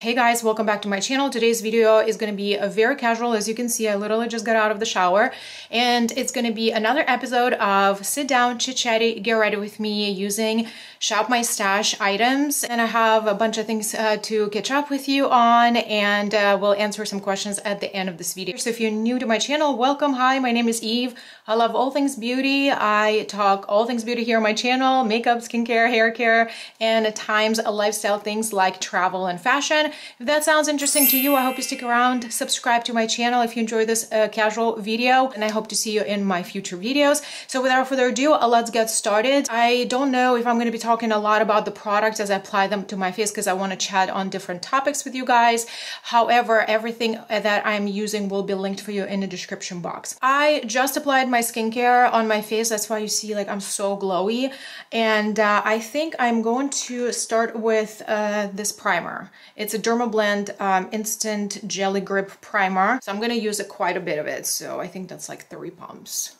Hey guys, welcome back to my channel. Today's video is going to be a very casual. As you can see, I literally just got out of the shower and it's going to be another episode of sit down, chit chatty, get ready with me using shop my stash items. And I have a bunch of things uh, to catch up with you on and uh, we'll answer some questions at the end of this video. So if you're new to my channel, welcome. Hi, my name is Eve. I love all things beauty. I talk all things beauty here on my channel, makeup, skincare, hair care, and at times lifestyle things like travel and fashion. If that sounds interesting to you, I hope you stick around, subscribe to my channel if you enjoy this uh, casual video, and I hope to see you in my future videos. So without further ado, uh, let's get started. I don't know if I'm going to be talking a lot about the products as I apply them to my face because I want to chat on different topics with you guys. However, everything that I'm using will be linked for you in the description box. I just applied my skincare on my face. That's why you see like I'm so glowy. And uh, I think I'm going to start with uh, this primer. It's a a Dermablend um, Instant Jelly Grip Primer. So I'm going to use it quite a bit of it. So I think that's like three pumps.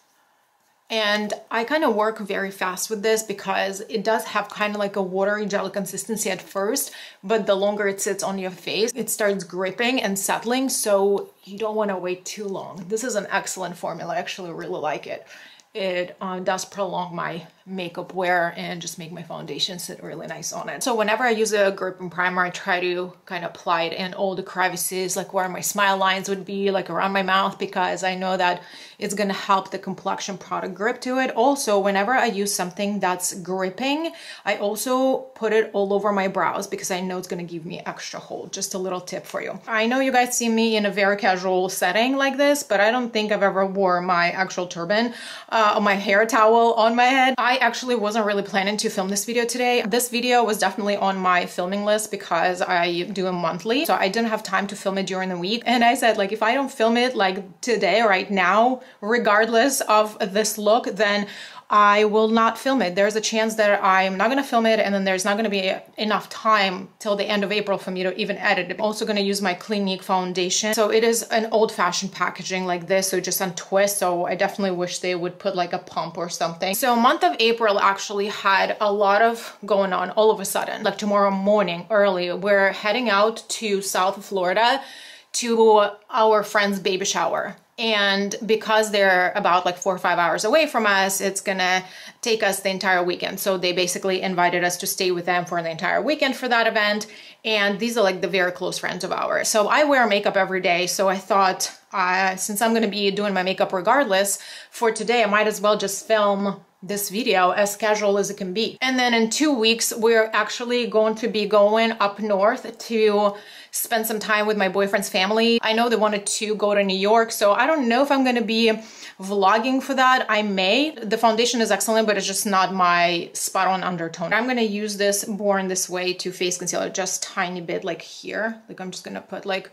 And I kind of work very fast with this because it does have kind of like a watery jelly consistency at first, but the longer it sits on your face, it starts gripping and settling. So you don't want to wait too long. This is an excellent formula. I actually really like it. It um, does prolong my makeup wear and just make my foundation sit really nice on it. So whenever I use a gripping primer, I try to kind of apply it in all the crevices, like where my smile lines would be, like around my mouth, because I know that it's gonna help the complexion product grip to it. Also, whenever I use something that's gripping, I also put it all over my brows because I know it's gonna give me extra hold. Just a little tip for you. I know you guys see me in a very casual setting like this, but I don't think I've ever wore my actual turban, uh, my hair towel on my head. I actually wasn't really planning to film this video today. This video was definitely on my filming list because I do a monthly, so I didn't have time to film it during the week. And I said, like, if I don't film it like today, right now, regardless of this look, then I will not film it. There's a chance that I'm not going to film it and then there's not going to be enough time till the end of April for me to even edit. I'm also going to use my Clinique foundation. So it is an old-fashioned packaging like this, so just untwist. So I definitely wish they would put like a pump or something. So month of April actually had a lot of going on all of a sudden. Like tomorrow morning early, we're heading out to South Florida to our friend's baby shower and because they're about like four or five hours away from us it's gonna take us the entire weekend. So they basically invited us to stay with them for the entire weekend for that event. And these are like the very close friends of ours. So i wear makeup every day. So i thought uh, since i'm gonna be doing my makeup regardless for today i might as well just film this video as casual as it can be. And then in two weeks, we're actually going to be going up north to spend some time with my boyfriend's family. I know they wanted to go to New York, so I don't know if I'm gonna be vlogging for that. I may. The foundation is excellent, but it's just not my spot on undertone. I'm gonna use this Born This Way Too Faced concealer just tiny bit like here. Like I'm just gonna put like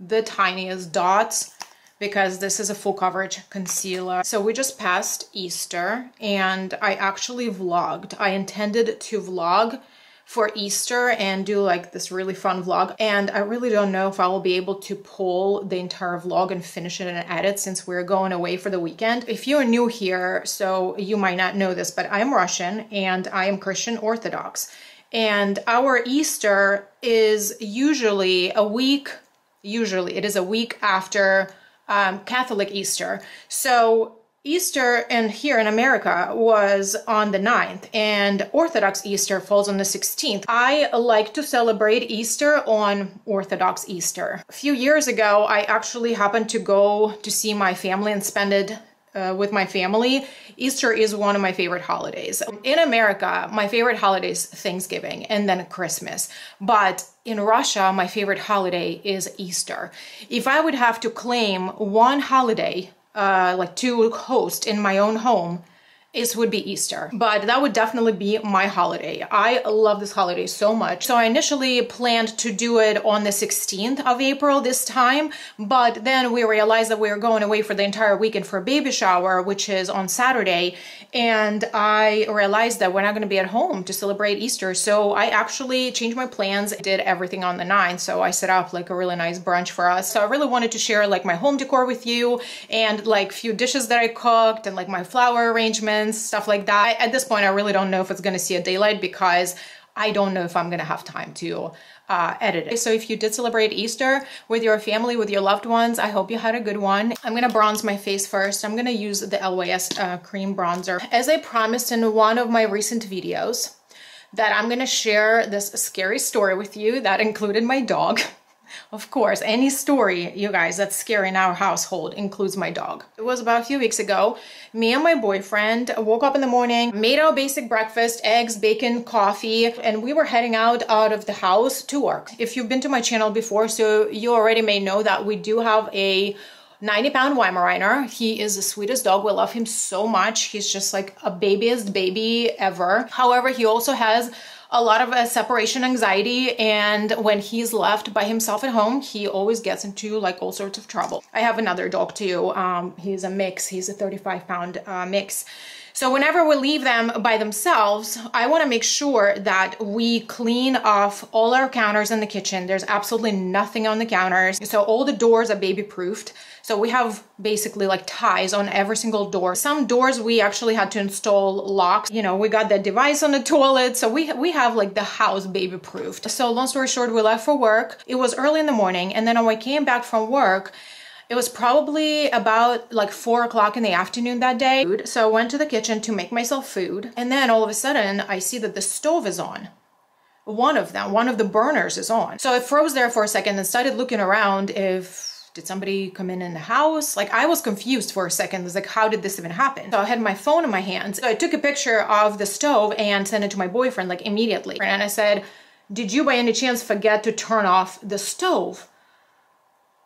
the tiniest dots because this is a full coverage concealer. So we just passed Easter and I actually vlogged. I intended to vlog for Easter and do like this really fun vlog. And I really don't know if I will be able to pull the entire vlog and finish it and edit since we're going away for the weekend. If you're new here, so you might not know this, but I'm Russian and I am Christian Orthodox. And our Easter is usually a week, usually it is a week after um, Catholic Easter. So Easter and here in America was on the 9th and Orthodox Easter falls on the 16th. I like to celebrate Easter on Orthodox Easter. A few years ago, I actually happened to go to see my family and spend it uh, with my family. Easter is one of my favorite holidays. In America, my favorite holiday is Thanksgiving and then Christmas. But in Russia, my favorite holiday is Easter. If I would have to claim one holiday, uh, like to host in my own home, it would be Easter, but that would definitely be my holiday. I love this holiday so much. So I initially planned to do it on the 16th of April this time, but then we realized that we were going away for the entire weekend for a baby shower, which is on Saturday, and I realized that we're not going to be at home to celebrate Easter. So I actually changed my plans, did everything on the 9th. So I set up like a really nice brunch for us. So I really wanted to share like my home decor with you and like few dishes that I cooked and like my flower arrangement stuff like that. At this point, I really don't know if it's gonna see a daylight because I don't know if I'm gonna have time to uh, edit it. So if you did celebrate Easter with your family, with your loved ones, I hope you had a good one. I'm gonna bronze my face first. I'm gonna use the LYS uh, cream bronzer. As I promised in one of my recent videos, that I'm gonna share this scary story with you that included my dog. Of course, any story, you guys, that's scary in our household includes my dog. It was about a few weeks ago. Me and my boyfriend woke up in the morning, made our basic breakfast, eggs, bacon, coffee, and we were heading out out of the house to work. If you've been to my channel before, so you already may know that we do have a 90 pound Weimaraner. He is the sweetest dog. We love him so much. He's just like a babyest baby ever. However, he also has a lot of uh, separation anxiety and when he's left by himself at home he always gets into like all sorts of trouble. I have another dog too. Um, he's a mix. He's a 35 pound uh, mix so whenever we leave them by themselves, I wanna make sure that we clean off all our counters in the kitchen. There's absolutely nothing on the counters. So all the doors are baby proofed. So we have basically like ties on every single door. Some doors we actually had to install locks. You know, we got that device on the toilet. So we, we have like the house baby proofed. So long story short, we left for work. It was early in the morning. And then when I came back from work, it was probably about like four o'clock in the afternoon that day. So I went to the kitchen to make myself food. And then all of a sudden I see that the stove is on. One of them, one of the burners is on. So I froze there for a second and started looking around if did somebody come in in the house? Like I was confused for a second. I was like, how did this even happen? So I had my phone in my hands. So I took a picture of the stove and sent it to my boyfriend like immediately. And I said, did you by any chance forget to turn off the stove?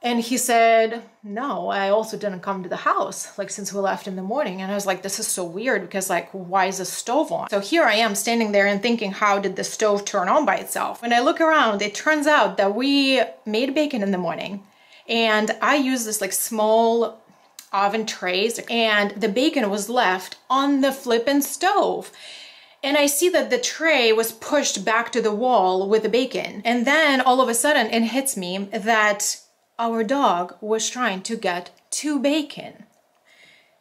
And he said, no, I also didn't come to the house, like since we left in the morning. And I was like, this is so weird because like, why is the stove on? So here I am standing there and thinking, how did the stove turn on by itself? When I look around, it turns out that we made bacon in the morning and I use this like small oven trays and the bacon was left on the flippin' stove. And I see that the tray was pushed back to the wall with the bacon. And then all of a sudden it hits me that our dog was trying to get to bacon.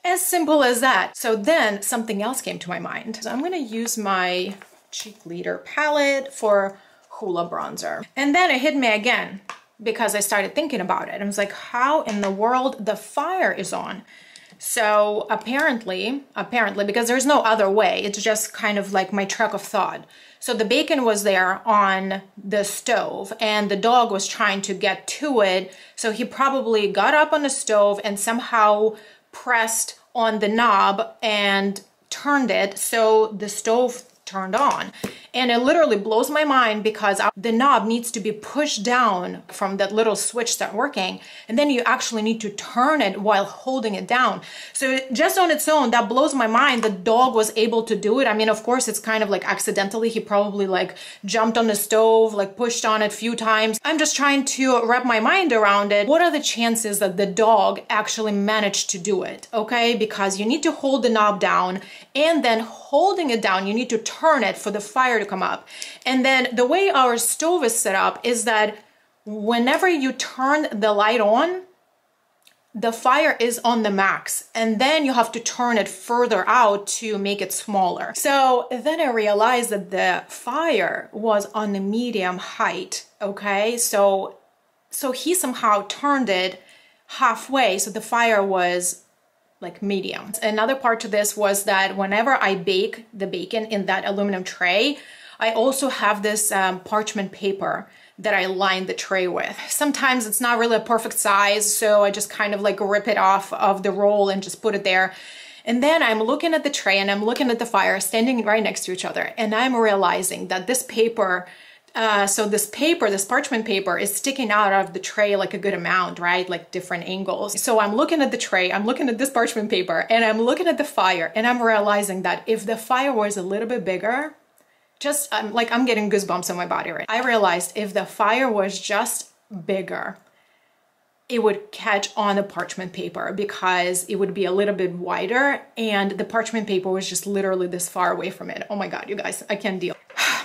As simple as that. So then something else came to my mind. So I'm gonna use my Cheekleader palette for Hoola bronzer. And then it hit me again because I started thinking about it. I was like, how in the world the fire is on? So apparently, apparently, because there's no other way, it's just kind of like my track of thought. So the bacon was there on the stove and the dog was trying to get to it. So he probably got up on the stove and somehow pressed on the knob and turned it so the stove turned on. And it literally blows my mind because the knob needs to be pushed down from that little switch start working. And then you actually need to turn it while holding it down. So just on its own, that blows my mind. The dog was able to do it. I mean, of course, it's kind of like accidentally. He probably like jumped on the stove, like pushed on it a few times. I'm just trying to wrap my mind around it. What are the chances that the dog actually managed to do it? Okay, because you need to hold the knob down and then holding it down, you need to turn it for the fire to come up. And then the way our stove is set up is that whenever you turn the light on, the fire is on the max and then you have to turn it further out to make it smaller. So then I realized that the fire was on the medium height, okay? So, so he somehow turned it halfway so the fire was like medium. Another part to this was that whenever I bake the bacon in that aluminum tray, I also have this um, parchment paper that I line the tray with. Sometimes it's not really a perfect size, so I just kind of like rip it off of the roll and just put it there. And then I'm looking at the tray and I'm looking at the fire standing right next to each other. And I'm realizing that this paper uh, so this paper, this parchment paper is sticking out of the tray like a good amount, right? Like different angles. So I'm looking at the tray, I'm looking at this parchment paper and I'm looking at the fire and I'm realizing that if the fire was a little bit bigger, just like, I'm getting goosebumps in my body, right? I realized if the fire was just bigger, it would catch on the parchment paper because it would be a little bit wider and the parchment paper was just literally this far away from it. Oh my God, you guys, I can't deal.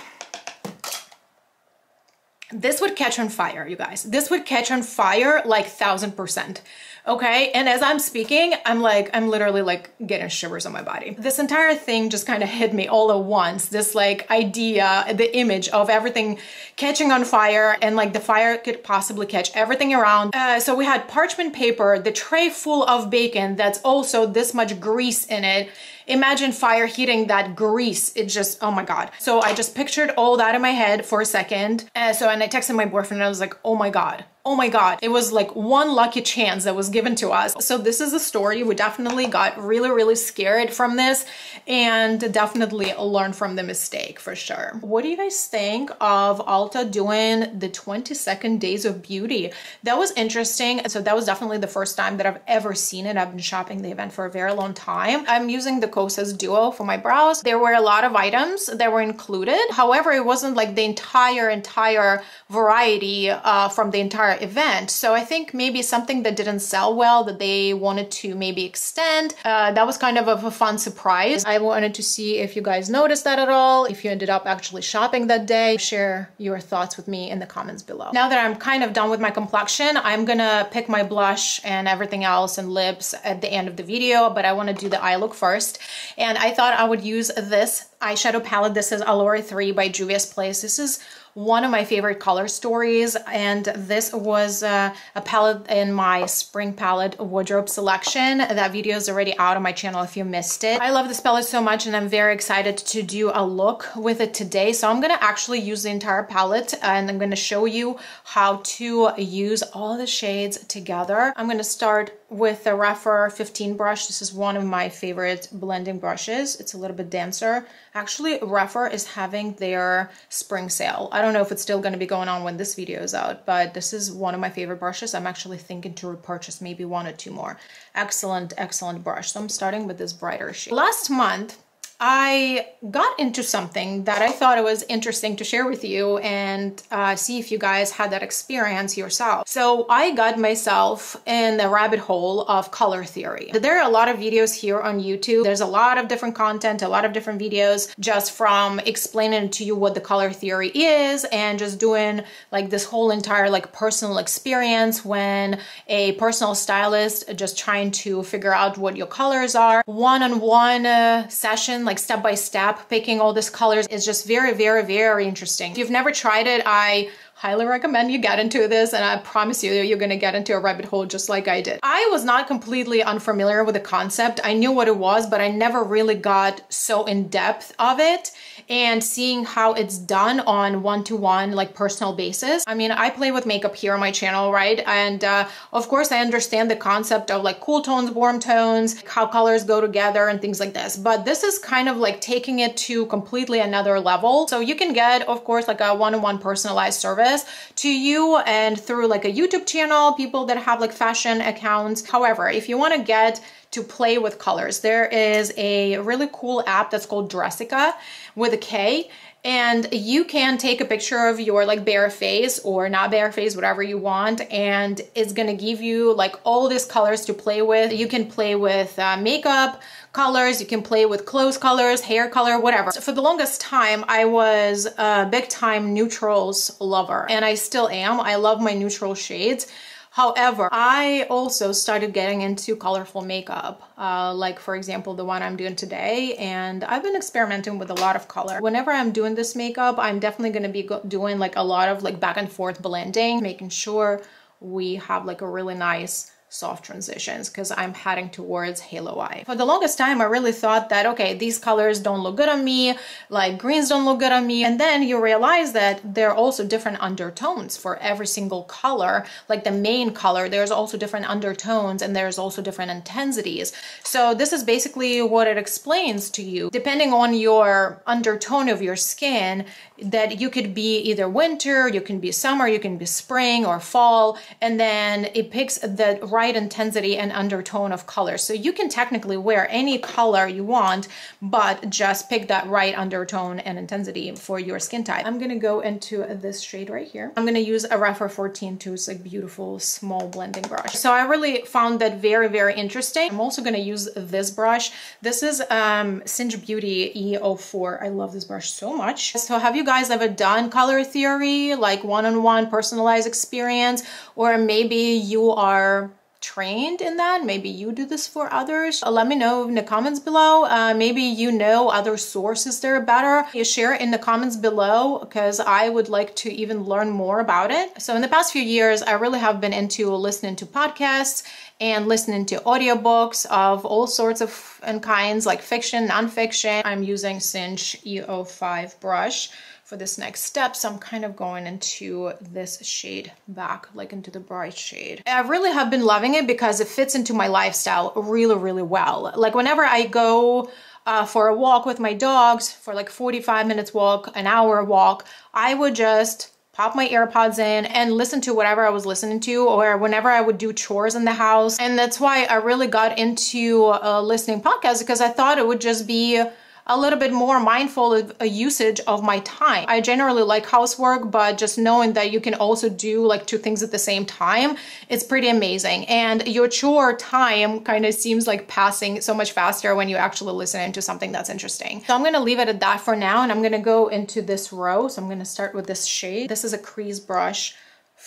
this would catch on fire, you guys. This would catch on fire like thousand percent okay? And as I'm speaking, I'm like, I'm literally like getting shivers on my body. This entire thing just kind of hit me all at once. This like idea, the image of everything catching on fire and like the fire could possibly catch everything around. Uh, so we had parchment paper, the tray full of bacon that's also this much grease in it imagine fire heating that grease. It just, oh my God. So I just pictured all that in my head for a second. Uh, so, and I texted my boyfriend and I was like, oh my God, oh my god it was like one lucky chance that was given to us. So this is a story. We definitely got really really scared from this and definitely learned from the mistake for sure. What do you guys think of Ulta doing the 22nd days of beauty? That was interesting. So that was definitely the first time that I've ever seen it. I've been shopping the event for a very long time. I'm using the Kosas Duo for my brows. There were a lot of items that were included. However it wasn't like the entire entire variety uh, from the entire event. So I think maybe something that didn't sell well that they wanted to maybe extend. Uh, that was kind of a, a fun surprise. I wanted to see if you guys noticed that at all, if you ended up actually shopping that day. Share your thoughts with me in the comments below. Now that I'm kind of done with my complexion, I'm gonna pick my blush and everything else and lips at the end of the video, but I wanna do the eye look first. And I thought I would use this eyeshadow palette. This is Allure 3 by Juvia's Place. This is one of my favorite color stories and this was uh, a palette in my spring palette wardrobe selection. That video is already out on my channel if you missed it. I love this palette so much and I'm very excited to do a look with it today. So I'm gonna actually use the entire palette and I'm gonna show you how to use all the shades together. I'm gonna start with the Rephr 15 brush. This is one of my favorite blending brushes. It's a little bit denser. Actually, Rephr is having their spring sale. I don't know if it's still going to be going on when this video is out, but this is one of my favorite brushes. I'm actually thinking to repurchase maybe one or two more. Excellent, excellent brush. So I'm starting with this brighter shade. Last month, I got into something that I thought it was interesting to share with you and uh, see if you guys had that experience yourself. So I got myself in the rabbit hole of color theory. There are a lot of videos here on YouTube. There's a lot of different content, a lot of different videos just from explaining to you what the color theory is and just doing like this whole entire like personal experience when a personal stylist just trying to figure out what your colors are. One-on-one -on -one, uh, session like step by step, picking all these colors is just very, very, very interesting. If you've never tried it, I highly recommend you get into this and I promise you you're gonna get into a rabbit hole just like I did. I was not completely unfamiliar with the concept. I knew what it was, but I never really got so in depth of it and seeing how it's done on one-to-one -one, like personal basis. I mean, I play with makeup here on my channel, right? And uh, of course I understand the concept of like cool tones, warm tones, how colors go together and things like this. But this is kind of like taking it to completely another level. So you can get, of course, like a one-on-one -on -one personalized service to you and through like a YouTube channel, people that have like fashion accounts. However, if you want to get to play with colors. There is a really cool app that's called Dressika with a K and you can take a picture of your like bare face or not bare face whatever you want and it's gonna give you like all these colors to play with. You can play with uh, makeup colors you can play with clothes colors hair color whatever. So for the longest time i was a big time neutrals lover and i still am. I love my neutral shades However, I also started getting into colorful makeup, uh, like for example, the one I'm doing today. And I've been experimenting with a lot of color. Whenever I'm doing this makeup, I'm definitely going to be doing like a lot of like back and forth blending, making sure we have like a really nice soft transitions because I'm heading towards halo eye. For the longest time, I really thought that, okay, these colors don't look good on me, like greens don't look good on me. And then you realize that there are also different undertones for every single color, like the main color, there's also different undertones and there's also different intensities. So this is basically what it explains to you. Depending on your undertone of your skin, that you could be either winter, you can be summer, you can be spring or fall, and then it picks the right intensity and undertone of color. So you can technically wear any color you want, but just pick that right undertone and intensity for your skin type. I'm gonna go into this shade right here. I'm gonna use a Rephr 14 too. It's like beautiful small blending brush. So I really found that very, very interesting. I'm also gonna use this brush. This is um, Singe Beauty E04. I love this brush so much. So have you guys ever done color theory, like one-on-one -on -one personalized experience, or maybe you are trained in that. Maybe you do this for others. Uh, let me know in the comments below. Uh, maybe you know other sources that are better. You share in the comments below because I would like to even learn more about it. So in the past few years I really have been into listening to podcasts and listening to audiobooks of all sorts of and kinds like fiction, nonfiction. I'm using Cinch E05 brush for this next step. So I'm kind of going into this shade back, like into the bright shade. I really have been loving it because it fits into my lifestyle really, really well. Like whenever I go uh, for a walk with my dogs, for like 45 minutes walk, an hour walk, I would just pop my AirPods in and listen to whatever I was listening to or whenever I would do chores in the house. And that's why I really got into uh, listening podcasts because I thought it would just be a little bit more mindful of a usage of my time. I generally like housework, but just knowing that you can also do like two things at the same time, it's pretty amazing. And your chore time kind of seems like passing so much faster when you actually listen to something that's interesting. So I'm gonna leave it at that for now, and I'm gonna go into this row. So I'm gonna start with this shade. This is a crease brush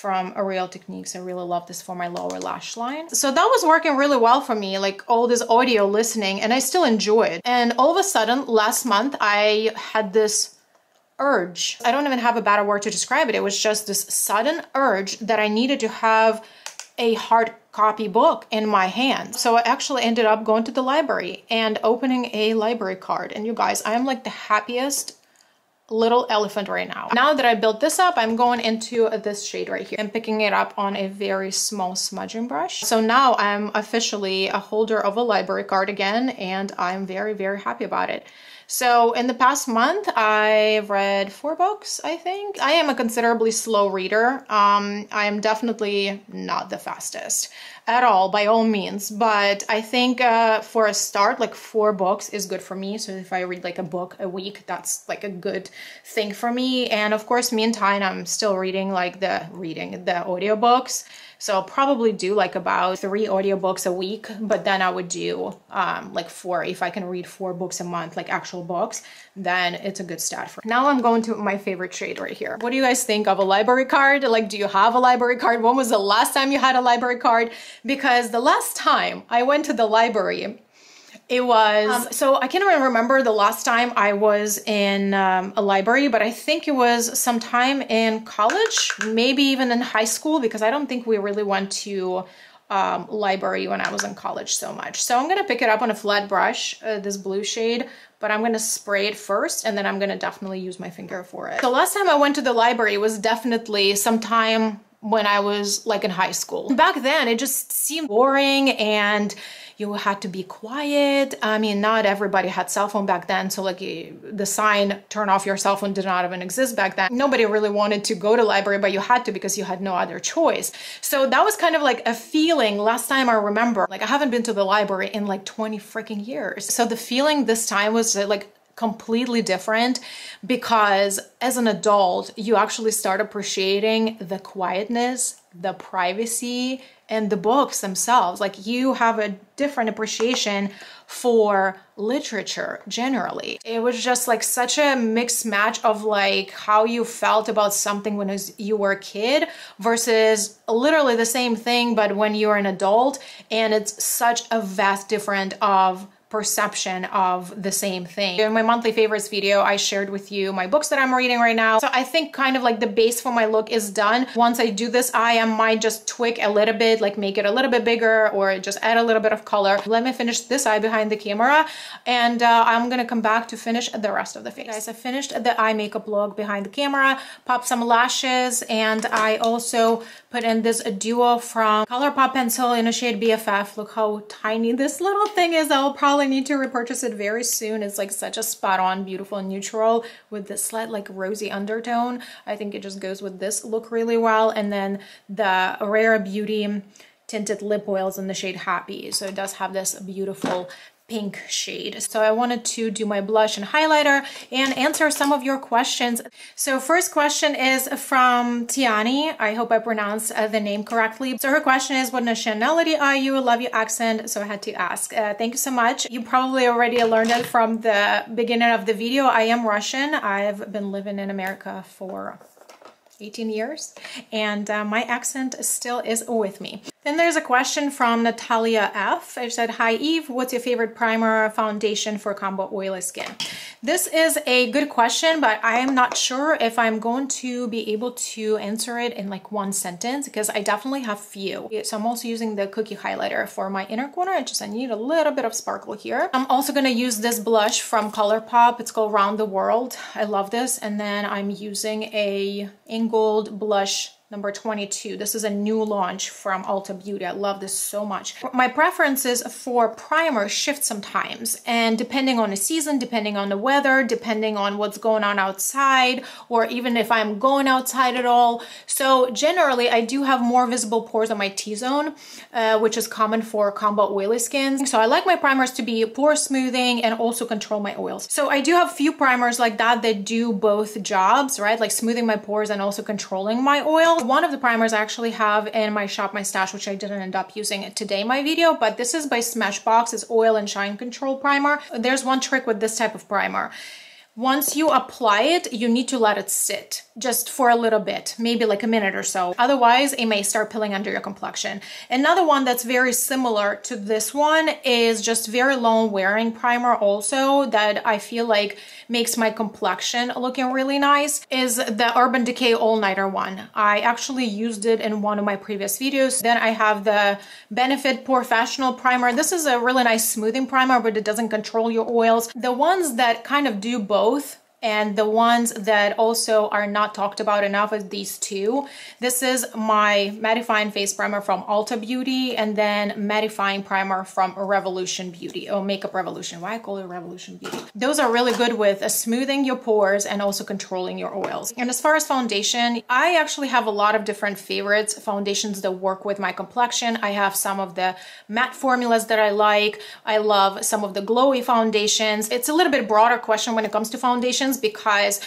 from Real Techniques. I really love this for my lower lash line. So that was working really well for me, like all this audio listening, and I still enjoy it. And all of a sudden, last month, I had this urge. I don't even have a better word to describe it. It was just this sudden urge that I needed to have a hard copy book in my hand. So I actually ended up going to the library and opening a library card. And you guys, I am like the happiest little elephant right now. Now that I built this up, I'm going into this shade right here and picking it up on a very small smudging brush. So now I'm officially a holder of a library card again, and I'm very, very happy about it. So in the past month, I've read four books, I think. I am a considerably slow reader. Um, I am definitely not the fastest at all, by all means. But I think uh, for a start, like four books is good for me. So if I read like a book a week, that's like a good thing for me. And of course, meantime, I'm still reading like the reading the audiobooks. So I'll probably do like about three audiobooks a week, but then I would do um, like four. If I can read four books a month, like actual books, then it's a good start for. Now I'm going to my favorite shade right here. What do you guys think of a library card? Like, do you have a library card? When was the last time you had a library card? Because the last time I went to the library, it was, um, so I can't even remember the last time I was in um, a library, but I think it was sometime in college, maybe even in high school, because I don't think we really went to um, library when I was in college so much. So I'm gonna pick it up on a flat brush, uh, this blue shade, but I'm gonna spray it first and then I'm gonna definitely use my finger for it. The last time I went to the library was definitely sometime when I was like in high school. Back then, it just seemed boring and you had to be quiet. I mean, not everybody had cell phone back then. So like the sign, turn off your cell phone did not even exist back then. Nobody really wanted to go to library, but you had to because you had no other choice. So that was kind of like a feeling last time I remember, like I haven't been to the library in like 20 freaking years. So the feeling this time was uh, like completely different because as an adult, you actually start appreciating the quietness, the privacy, and the books themselves. Like you have a different appreciation for literature generally. It was just like such a mixed match of like how you felt about something when you were a kid versus literally the same thing, but when you're an adult and it's such a vast different of perception of the same thing. In my monthly favorites video, I shared with you my books that I'm reading right now. So I think kind of like the base for my look is done. Once I do this eye, I might just tweak a little bit, like make it a little bit bigger or just add a little bit of color. Let me finish this eye behind the camera and uh, I'm gonna come back to finish the rest of the face. Guys, I finished the eye makeup look behind the camera, popped some lashes, and I also put in this duo from ColourPop pencil in a shade BFF. Look how tiny this little thing is. I'll probably need to repurchase it very soon. It's like such a spot on, beautiful neutral with this slight like rosy undertone. I think it just goes with this look really well. And then the Rare Beauty tinted lip oils in the shade Happy. So it does have this beautiful pink shade. So I wanted to do my blush and highlighter and answer some of your questions. So first question is from Tiani. I hope I pronounced uh, the name correctly. So her question is, what nationality are you? Love your accent. So I had to ask. Uh, thank you so much. You probably already learned it from the beginning of the video. I am Russian. I've been living in America for 18 years and uh, my accent still is with me. Then there's a question from Natalia F. It said, Hi Eve, what's your favorite primer foundation for combo oily skin? This is a good question, but I am not sure if I'm going to be able to answer it in like one sentence because I definitely have few. So I'm also using the cookie highlighter for my inner corner. I just I need a little bit of sparkle here. I'm also going to use this blush from ColourPop. It's called Round the World. I love this. And then I'm using a Ingold blush number 22. This is a new launch from Ulta Beauty. I love this so much. My preferences for primer shift sometimes and depending on the season, depending on the weather, depending on what's going on outside or even if I'm going outside at all. So generally I do have more visible pores on my T-zone, uh, which is common for combo oily skins. So I like my primers to be pore smoothing and also control my oils. So I do have few primers like that that do both jobs, right? Like smoothing my pores and also controlling my oils. One of the primers I actually have in my Shop My Stash, which I didn't end up using today my video, but this is by Smashbox. It's Oil and Shine Control Primer. There's one trick with this type of primer. Once you apply it, you need to let it sit just for a little bit, maybe like a minute or so. Otherwise, it may start peeling under your complexion. Another one that's very similar to this one is just very long wearing primer also that I feel like makes my complexion looking really nice is the Urban Decay All Nighter one. I actually used it in one of my previous videos. Then I have the Benefit Professional Primer. This is a really nice smoothing primer, but it doesn't control your oils. The ones that kind of do both both and the ones that also are not talked about enough is these two. This is my mattifying face primer from Ulta Beauty and then mattifying primer from Revolution Beauty or oh, Makeup Revolution. Why I call it Revolution Beauty? Those are really good with uh, smoothing your pores and also controlling your oils. And as far as foundation, I actually have a lot of different favorites, foundations that work with my complexion. I have some of the matte formulas that I like. I love some of the glowy foundations. It's a little bit broader question when it comes to foundations because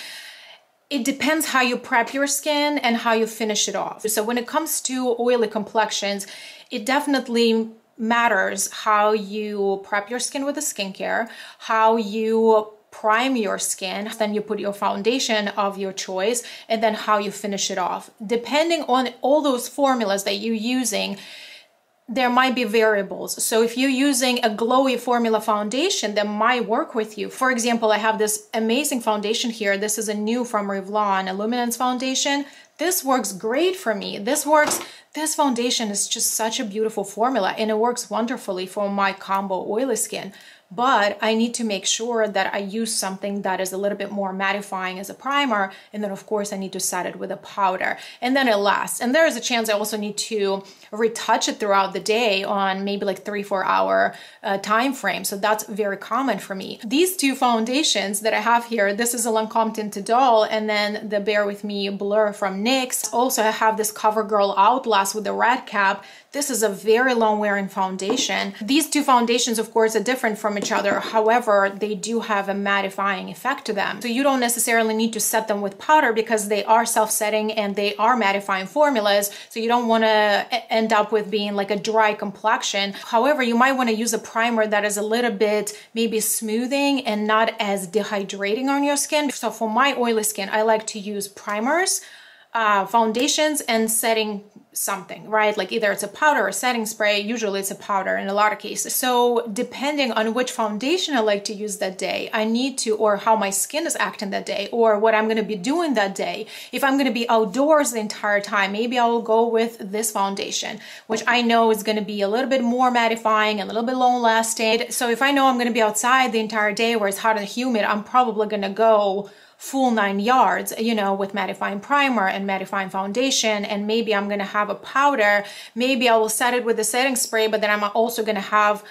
it depends how you prep your skin and how you finish it off. So when it comes to oily complexions, it definitely matters how you prep your skin with the skincare, how you prime your skin, then you put your foundation of your choice, and then how you finish it off. Depending on all those formulas that you're using, there might be variables. So if you're using a glowy formula foundation that might work with you. For example, I have this amazing foundation here. This is a new from Revlon, Illuminance foundation. This works great for me. This works, this foundation is just such a beautiful formula and it works wonderfully for my combo oily skin but I need to make sure that I use something that is a little bit more mattifying as a primer. And then of course I need to set it with a powder and then it lasts. And there is a chance I also need to retouch it throughout the day on maybe like three, four hour uh, time frame. So that's very common for me. These two foundations that I have here, this is a Lancome Teint Idole and then the Bare With Me Blur from NYX. Also I have this CoverGirl Outlast with the red cap. This is a very long wearing foundation. These two foundations, of course, are different from each other. However, they do have a mattifying effect to them. So you don't necessarily need to set them with powder because they are self-setting and they are mattifying formulas. So you don't want to end up with being like a dry complexion. However, you might want to use a primer that is a little bit maybe smoothing and not as dehydrating on your skin. So for my oily skin, I like to use primers, uh, foundations, and setting something, right? Like either it's a powder or setting spray, usually it's a powder in a lot of cases. So depending on which foundation I like to use that day, I need to, or how my skin is acting that day, or what I'm gonna be doing that day. If I'm gonna be outdoors the entire time, maybe I will go with this foundation, which I know is gonna be a little bit more mattifying, a little bit long lasting. So if I know I'm gonna be outside the entire day where it's hot and humid, I'm probably gonna go full nine yards, you know, with mattifying primer and mattifying foundation. And maybe I'm going to have a powder. Maybe I will set it with the setting spray, but then I'm also going to have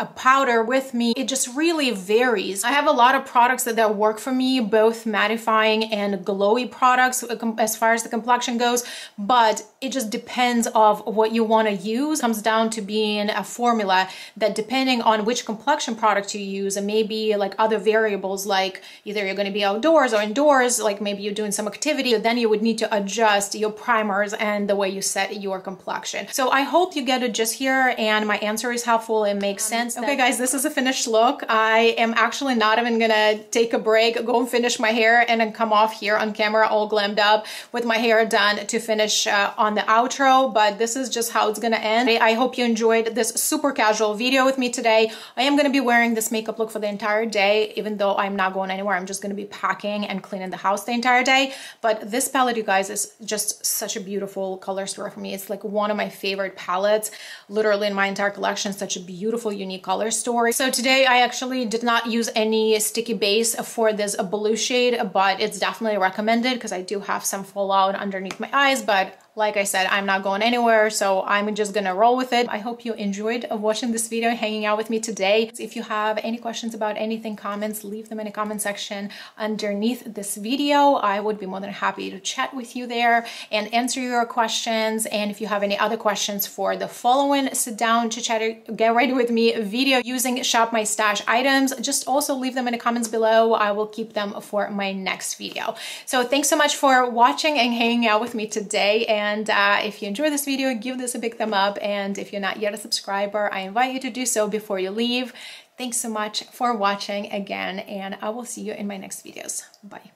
a powder with me. It just really varies. I have a lot of products that, that work for me, both mattifying and glowy products uh, as far as the complexion goes, but it just depends of what you want to use. It comes down to being a formula that depending on which complexion product you use and maybe like other variables like either you're going to be outdoors or indoors, like maybe you're doing some activity, then you would need to adjust your primers and the way you set your complexion. So I hope you get it just here and my answer is helpful. It makes sense. Okay guys, this is a finished look. I am actually not even gonna take a break, go and finish my hair and then come off here on camera all glammed up with my hair done to finish uh, on the outro, but this is just how it's gonna end. I hope you enjoyed this super casual video with me today. I am gonna be wearing this makeup look for the entire day, even though I'm not going anywhere. I'm just gonna be packing and cleaning the house the entire day. But this palette, you guys, is just such a beautiful color story for me. It's like one of my favorite palettes, literally in my entire collection, such a beautiful, unique color story. So today I actually did not use any sticky base for this blue shade, but it's definitely recommended because I do have some fallout underneath my eyes, but like I said, I'm not going anywhere, so I'm just gonna roll with it. I hope you enjoyed watching this video, hanging out with me today. If you have any questions about anything, comments, leave them in the comment section underneath this video. I would be more than happy to chat with you there and answer your questions. And if you have any other questions for the following sit down, to chat, get ready with me video using Shop My Stash items, just also leave them in the comments below. I will keep them for my next video. So thanks so much for watching and hanging out with me today. And uh, if you enjoyed this video, give this a big thumb up. And if you're not yet a subscriber, I invite you to do so before you leave. Thanks so much for watching again, and I will see you in my next videos. Bye.